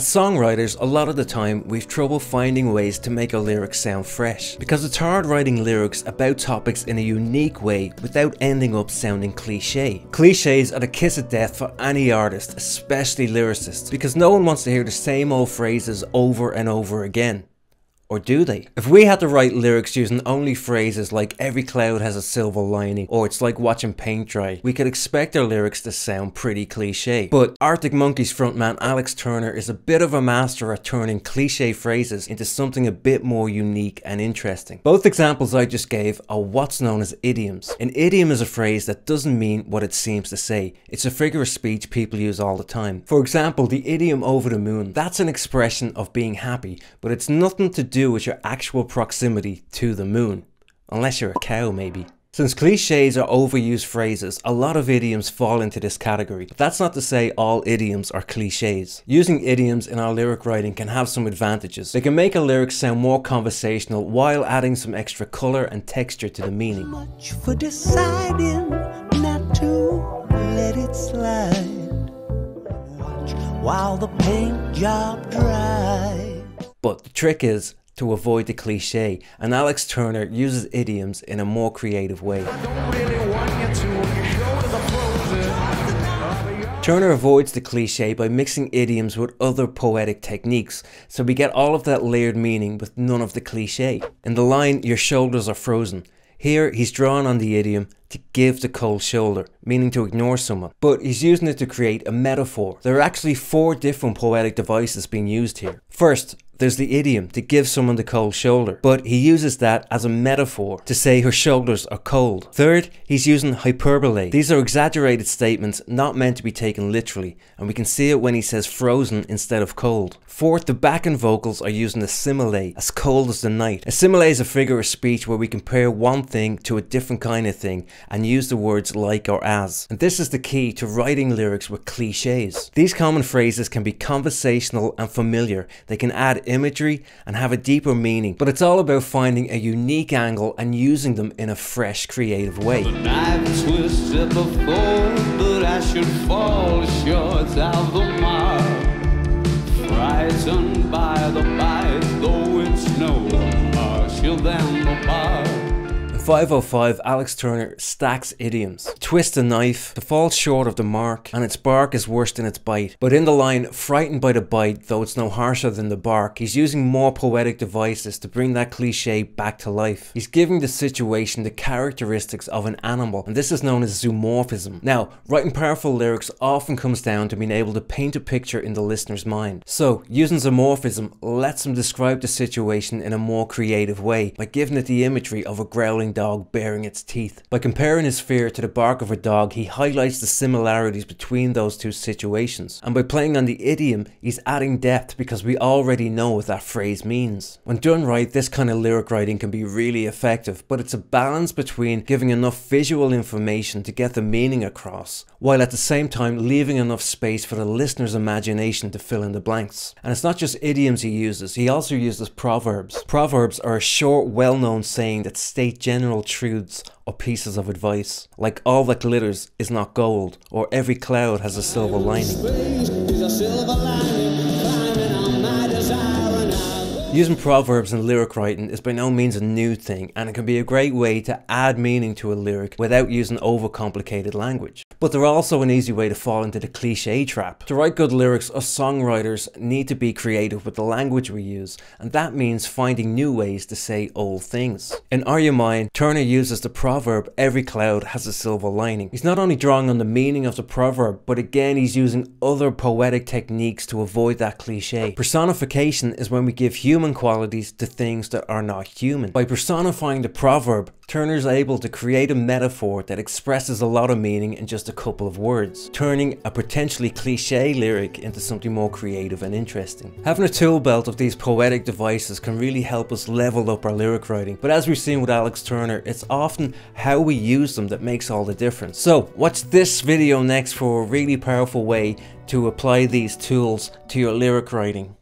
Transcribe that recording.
As songwriters, a lot of the time we've trouble finding ways to make our lyrics sound fresh, because it's hard writing lyrics about topics in a unique way without ending up sounding cliche. Cliches are the kiss of death for any artist, especially lyricists, because no one wants to hear the same old phrases over and over again. Or do they? If we had to write lyrics using only phrases like every cloud has a silver lining or it's like watching paint dry, we could expect our lyrics to sound pretty cliche. But Arctic Monkeys frontman Alex Turner is a bit of a master at turning cliche phrases into something a bit more unique and interesting. Both examples I just gave are what's known as idioms. An idiom is a phrase that doesn't mean what it seems to say. It's a figure of speech people use all the time. For example, the idiom over the moon, that's an expression of being happy, but it's nothing to do with your actual proximity to the moon. Unless you're a cow, maybe. Since cliches are overused phrases, a lot of idioms fall into this category. But that's not to say all idioms are cliches. Using idioms in our lyric writing can have some advantages. They can make a lyric sound more conversational while adding some extra colour and texture to the meaning. Much for deciding not to let it slide. Watch while the paint job dries. But the trick is to avoid the cliche, and Alex Turner uses idioms in a more creative way. Turner avoids the cliche by mixing idioms with other poetic techniques, so we get all of that layered meaning with none of the cliche. In the line, your shoulders are frozen, here he's drawn on the idiom to give the cold shoulder, meaning to ignore someone, but he's using it to create a metaphor. There are actually four different poetic devices being used here. First, there's the idiom to give someone the cold shoulder, but he uses that as a metaphor to say her shoulders are cold. Third, he's using hyperbole. These are exaggerated statements not meant to be taken literally, and we can see it when he says frozen instead of cold. Fourth, the back backing vocals are using simile, as cold as the night. A simile is a figure of speech where we compare one thing to a different kind of thing and use the words like or as. And this is the key to writing lyrics with cliches. These common phrases can be conversational and familiar. They can add imagery and have a deeper meaning, but it's all about finding a unique angle and using them in a fresh, creative way. Frightened by the bite, though it's no harsher than the bark. 505, Alex Turner stacks idioms. Twist a knife to fall short of the mark, and its bark is worse than its bite. But in the line, frightened by the bite, though it's no harsher than the bark, he's using more poetic devices to bring that cliche back to life. He's giving the situation the characteristics of an animal, and this is known as zoomorphism. Now, writing powerful lyrics often comes down to being able to paint a picture in the listener's mind. So, using zoomorphism lets him describe the situation in a more creative way by giving it the imagery of a growling dog baring its teeth. By comparing his fear to the bark of a dog, he highlights the similarities between those two situations. And by playing on the idiom, he's adding depth because we already know what that phrase means. When done right, this kind of lyric writing can be really effective, but it's a balance between giving enough visual information to get the meaning across, while at the same time leaving enough space for the listener's imagination to fill in the blanks. And it's not just idioms he uses, he also uses proverbs. Proverbs are a short, well-known saying that state general general truths or pieces of advice, like all that glitters is not gold, or every cloud has a silver lining. Using proverbs in lyric writing is by no means a new thing, and it can be a great way to add meaning to a lyric without using overcomplicated language. But they're also an easy way to fall into the cliche trap. To write good lyrics, us songwriters need to be creative with the language we use, and that means finding new ways to say old things. In Are You Mine, Turner uses the proverb, every cloud has a silver lining. He's not only drawing on the meaning of the proverb, but again he's using other poetic techniques to avoid that cliche. Personification is when we give human qualities to things that are not human. By personifying the proverb, Turner's able to create a metaphor that expresses a lot of meaning in just a couple of words, turning a potentially cliche lyric into something more creative and interesting. Having a tool belt of these poetic devices can really help us level up our lyric writing, but as we've seen with Alex Turner, it's often how we use them that makes all the difference. So watch this video next for a really powerful way to apply these tools to your lyric writing.